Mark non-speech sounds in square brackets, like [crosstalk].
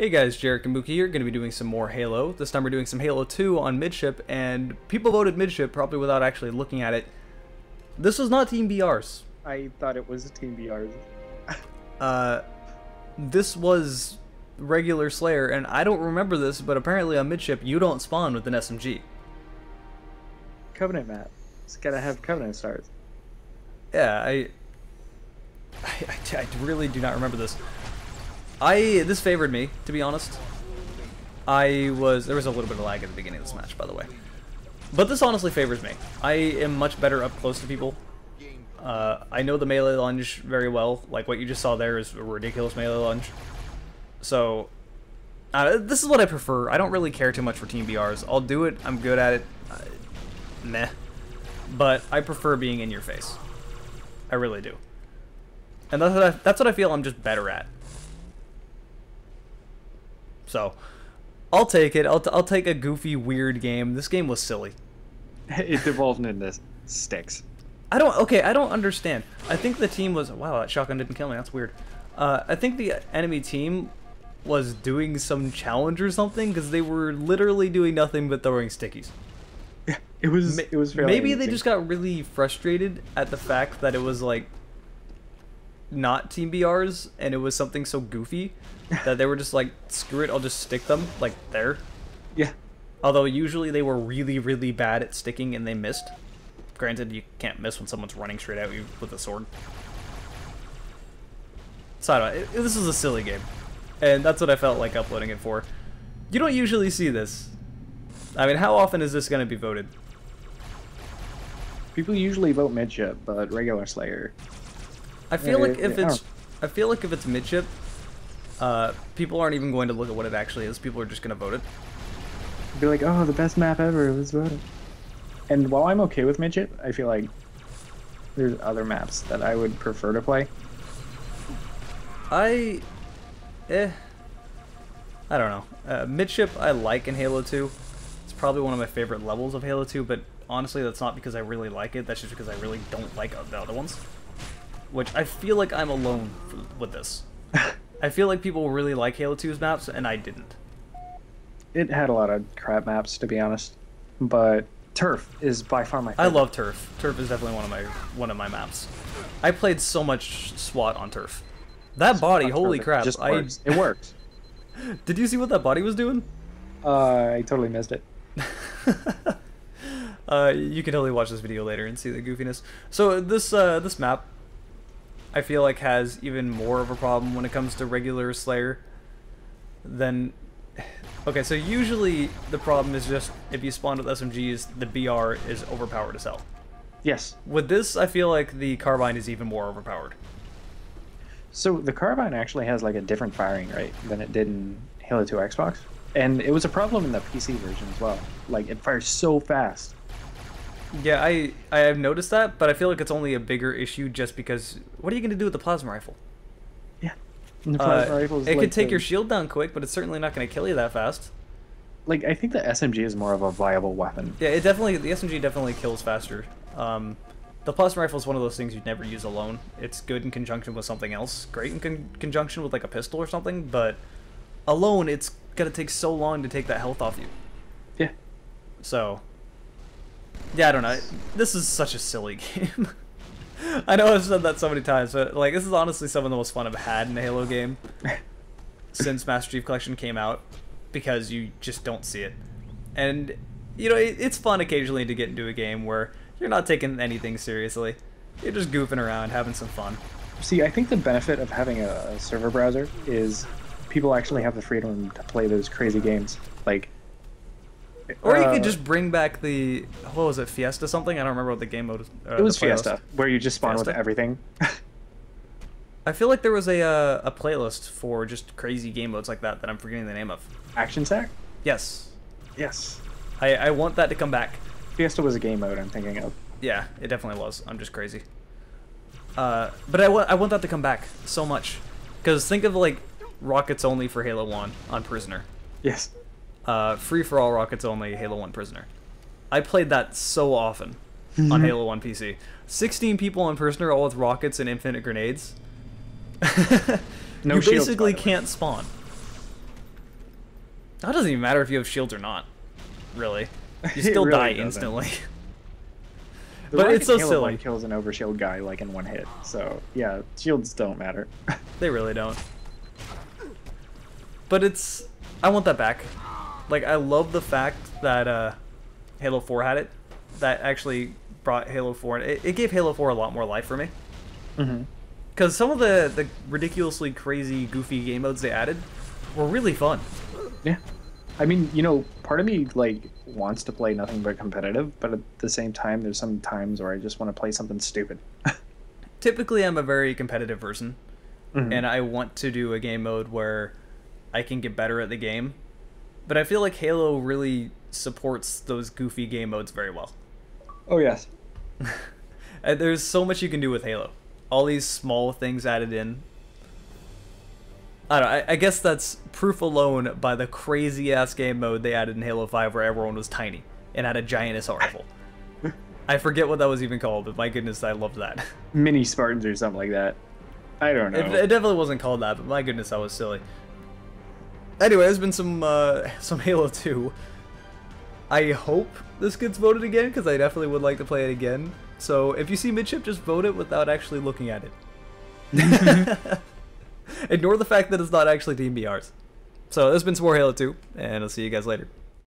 Hey guys, Jarek and Mookie here, going to be doing some more Halo. This time we're doing some Halo 2 on Midship, and people voted Midship probably without actually looking at it. This was not Team BR's. I thought it was Team BR's. [laughs] Uh, this was regular Slayer, and I don't remember this, but apparently on Midship you don't spawn with an SMG. Covenant map. It's gotta have Covenant stars. Yeah, I, I, I, I really do not remember this. I this favored me, to be honest. I was there was a little bit of lag at the beginning of this match, by the way. But this honestly favors me. I am much better up close to people. Uh, I know the melee lunge very well. Like what you just saw there is a ridiculous melee lunge. So, uh, this is what I prefer. I don't really care too much for Team BRs. I'll do it. I'm good at it. Uh, meh. But I prefer being in your face. I really do. And that's what I, that's what I feel I'm just better at. So, I'll take it. I'll, t- I'll take a goofy, weird game. This game was silly. [laughs] it devolved into sticks. I don't. Okay, I don't understand. I think the team was. Wow, that shotgun didn't kill me. That's weird. Uh, I think the enemy team was doing some challenge or something because they were literally doing nothing but throwing stickies. Yeah, [laughs] it was. it was. Maybe they just got really frustrated at the fact that it was like not Team BRs and it was something so goofy [laughs] that they were just like, screw it, I'll just stick them like there. Yeah. Although usually they were really, really bad at sticking and they missed. Granted, you can't miss when someone's running straight at you with a sword. So I don't know, it, this is a silly game. And that's what I felt like uploading it for. You don't usually see this. I mean, how often is this going to be voted? People usually vote midship, but regular Slayer. I feel like if it's, I feel like if it's midship, uh, people aren't even going to look at what it actually is. People are just going to vote it. Be like, oh, the best map ever. Let's vote it. And while I'm okay with midship, I feel like there's other maps that I would prefer to play. I, eh, I don't know. Uh, midship I like in Halo 2. It's probably one of my favorite levels of Halo 2, but honestly that's not because I really like it, that's just because I really don't like the other ones. Which I feel like I'm alone with this. [laughs] I feel like people really like Halo 2's maps, and I didn't. It had a lot of crap maps, to be honest. But Turf is by far my favorite. I love Turf. Turf is definitely one of my one of my maps. I played so much SWAT on Turf. That body, holy perfect. crap! It just works. I... It works. [laughs] [laughs] Did you see what that body was doing? Uh, I totally missed it. uh, you can totally watch this video later and see the goofiness. So this uh, this map I feel like has even more of a problem when it comes to regular Slayer than... Okay, so usually the problem is just if you spawn with SMGs, the BR is overpowered as hell. Yes. With this, I feel like the Carbine is even more overpowered. So the Carbine actually has like a different firing rate than it did in Halo 2 Xbox. And it was a problem in the PC version as well. Like, it fires so fast. Yeah, I I have noticed that, but I feel like it's only a bigger issue just because. What are you going to do with the plasma rifle? Yeah, the plasma uh, rifle. It like could take the, your shield down quick, but it's certainly not going to kill you that fast. Like I think the SMG is more of a viable weapon. Yeah, it definitely the SMG definitely kills faster. Um, the plasma rifle is one of those things you'd never use alone. It's good in conjunction with something else, great in con conjunction with like a pistol or something, but alone it's gonna take so long to take that health off you. Yeah. So yeah, I don't know. This is such a silly [laughs] game. I know I've said that so many times, but like this is honestly some of the most fun I've had in a Halo game [laughs] since Master Chief Collection came out, because you just don't see it. And you know, it, it's fun occasionally to get into a game where you're not taking anything seriously. You're just goofing around, having some fun. See, I think the benefit of having a, a server browser is people actually have the freedom to play those crazy games. Like or you could uh, just bring back the what was it, Fiesta something? I don't remember what the game mode. Uh, it was Fiesta, was. where you just spawn Fiesta? with everything. I feel like there was a uh, a playlist for just crazy game modes like that that I'm forgetting the name of. Action Sack. Yes. Yes. I I want that to come back. Fiesta was a game mode I'm thinking of. Yeah, it definitely was. I'm just crazy. Uh, but I want I want that to come back so much, because think of like rockets only for Halo One on Prisoner. Yes uh, free for all rockets only Halo 1 Prisoner. I played that so often on mm-hmm. Halo 1 PC. 16 people on Prisoner, all with rockets and infinite grenades. [laughs] no you basically can't spawn. That doesn't even matter if you have shields or not. Really, [laughs] you still really die doesn't. instantly. The [laughs] But it's so Halo silly. one kills an overshield guy like in one hit. So yeah, shields don't matter. They really don't. But it's I want that back. Like I love the fact that uh, Halo 4 had it. That actually brought Halo 4. and It, it gave Halo 4 a lot more life for me. Because some of the the ridiculously crazy, goofy game modes they added were really fun. Yeah. I mean, you know, part of me like wants to play nothing but competitive, but at the same time, there's some times where I just want to play something stupid. [laughs] Typically, I'm a very competitive person, Mhm. and I want to do a game mode where I can get better at the game. But I feel like Halo really supports those goofy game modes very well. oh yes. [laughs] Uh, there's so much you can do with Halo. All these small things added in. I don't know, I, I guess that's proof alone by the crazy ass game mode they added in Halo 5 where everyone was tiny and had a giant assault [laughs] rifle. I forget what that was even called, but my goodness, I loved that. Mini Spartans or something like that. I don't know. It, it definitely wasn't called that, but my goodness, that was silly. Anyway, there's been some uh, [laughs] some Halo 2. I hope this gets voted again because I definitely would like to play it again. So if you see midship, just vote it without actually looking at it. [laughs] [laughs] Ignore the fact that it's not actually Team BR's. So there's been some more Halo 2, and I'll see you guys later.